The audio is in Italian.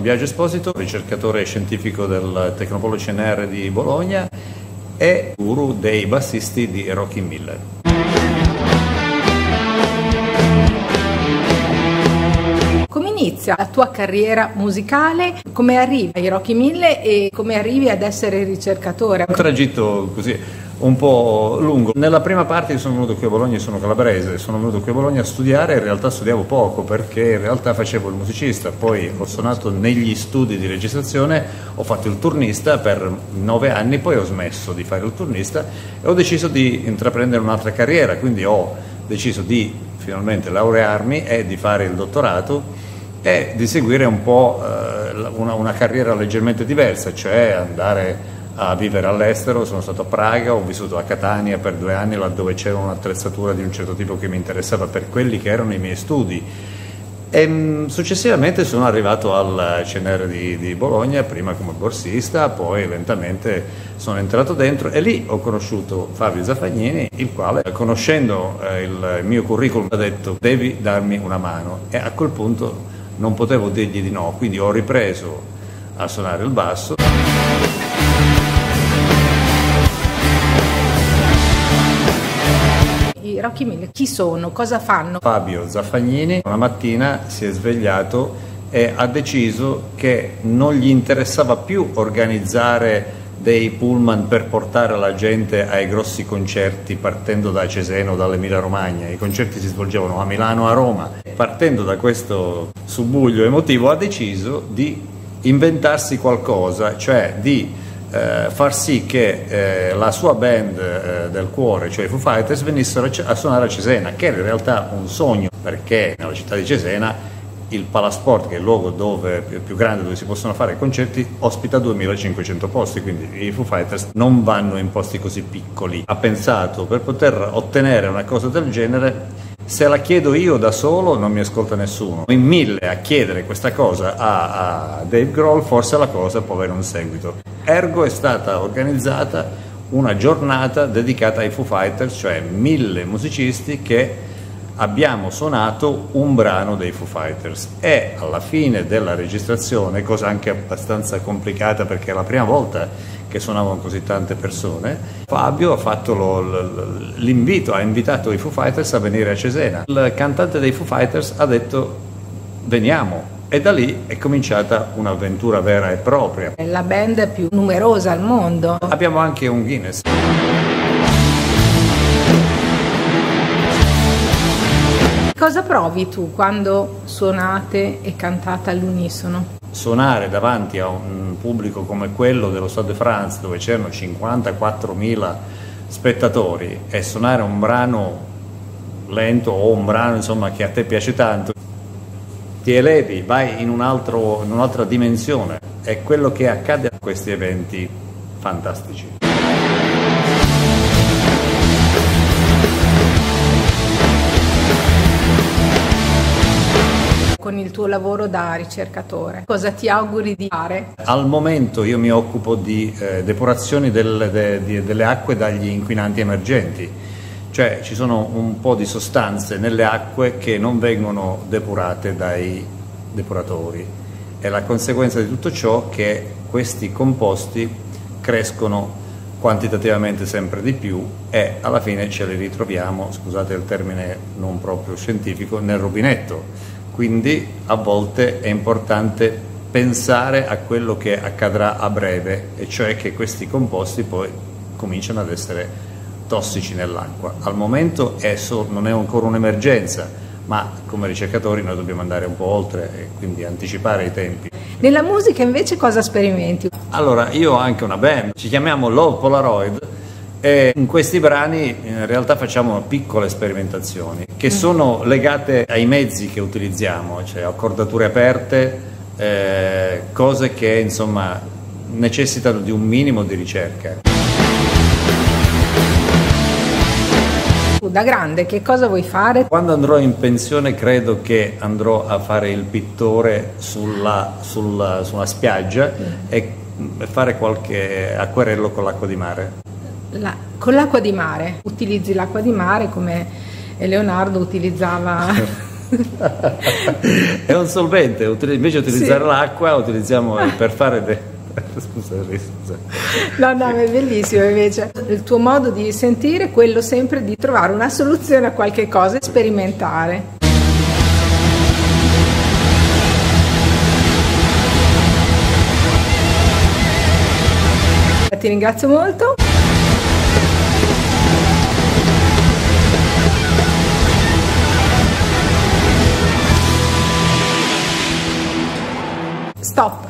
sono Biagio Esposito, ricercatore scientifico del Tecnopolo CNR di Bologna e guru dei bassisti di Rocky Miller. Come inizia la tua carriera musicale? Come arrivi ai Rocky Mille e come arrivi ad essere ricercatore? Un tragitto così un po' lungo. Nella prima parte sono venuto qui a Bologna, sono calabrese, sono venuto qui a Bologna a studiare, in realtà studiavo poco perché in realtà facevo il musicista, poi ho suonato negli studi di registrazione, ho fatto il turnista per nove anni, poi ho smesso di fare il turnista e ho deciso di intraprendere un'altra carriera, quindi ho deciso di finalmente laurearmi e di fare il dottorato e di seguire un po' eh, una, una carriera leggermente diversa, cioè andare a vivere all'estero, sono stato a Praga, ho vissuto a Catania per due anni laddove c'era un'attrezzatura di un certo tipo che mi interessava per quelli che erano i miei studi. E mm, successivamente sono arrivato al CNR di, di, Bologna, prima come borsista, poi lentamente sono entrato dentro e lì ho conosciuto Fabio Zaffagnini, il quale conoscendo eh, il mio curriculum ha detto devi darmi una mano e a quel punto non potevo dirgli di no, quindi ho ripreso a suonare il basso. Rocky Mille chi sono? Cosa fanno? Fabio Zaffagnini una mattina si è svegliato e ha deciso che non gli interessava più organizzare dei pullman per portare la gente ai grossi concerti partendo da Ceseno, dall'Emilia Romagna. I concerti si svolgevano a Milano, a Roma. Partendo da questo subuglio emotivo ha deciso di inventarsi qualcosa, cioè di eh, far sì che eh, la sua band eh, del cuore, cioè i Foo Fighters, venissero a suonare a Cesena, che era in realtà un sogno, perché nella città di Cesena il Palasport, che è il luogo dove, più, grande dove si possono fare concerti, ospita 2500 posti, quindi i Foo Fighters non vanno in posti così piccoli. Ha pensato per poter ottenere una cosa del genere se la chiedo io da solo non mi ascolta nessuno. In mille a chiedere questa cosa a, a Dave Grohl forse la cosa può avere un seguito. Ergo è stata organizzata una giornata dedicata ai Foo Fighters, cioè mille musicisti che abbiamo suonato un brano dei Foo Fighters e alla fine della registrazione, cosa anche abbastanza complicata perché è la prima volta che suonavano così tante persone, Fabio ha fatto lo, l'invito, ha invitato i Foo Fighters a venire a Cesena. Il cantante dei Foo Fighters ha detto veniamo e da lì è cominciata un'avventura vera e propria. È la band più numerosa al mondo. Abbiamo anche un Guinness. Cosa provi tu quando suonate e cantate all'unisono? suonare davanti a un pubblico come quello dello Stade de France dove c'erano 54.000 spettatori e suonare un brano lento o un brano insomma, che a te piace tanto ti elevi, vai in, un altro, in un'altra dimensione è quello che accade a questi eventi fantastici. con il tuo lavoro da ricercatore? Cosa ti auguri di fare? Al momento io mi occupo di eh, depurazione del, de, de, delle acque dagli inquinanti emergenti, cioè ci sono un po' di sostanze nelle acque che non vengono depurate dai depuratori. È la conseguenza di tutto ciò che questi composti crescono quantitativamente sempre di più e alla fine ce li ritroviamo, scusate il termine non proprio scientifico, nel rubinetto quindi a volte è importante pensare a quello che accadrà a breve, e cioè che questi composti poi cominciano ad essere tossici nell'acqua. Al momento esso non è ancora un'emergenza, ma come ricercatori noi dobbiamo andare un po' oltre e quindi anticipare i tempi. Nella musica invece cosa sperimenti? Allora, io ho anche una band, ci chiamiamo Love Polaroid e in questi brani in realtà facciamo piccole sperimentazioni che mm. sono legate ai mezzi che utilizziamo, cioè accordature aperte, eh, cose che insomma necessitano di un minimo di ricerca. Da grande che cosa vuoi fare? Quando andrò in pensione credo che andrò a fare il pittore sulla, sulla, su una spiaggia mm. e fare qualche acquerello con l'acqua di mare. La, con l'acqua di mare, utilizzi l'acqua di mare come Leonardo utilizzava è un solvente, invece di utilizzare sì. l'acqua utilizziamo per fare... De sorriso. No, no, è bellissimo invece. Il tuo modo di sentire è quello sempre di trovare una soluzione a qualche cosa e sperimentare. Eh, ti ringrazio molto. Stop.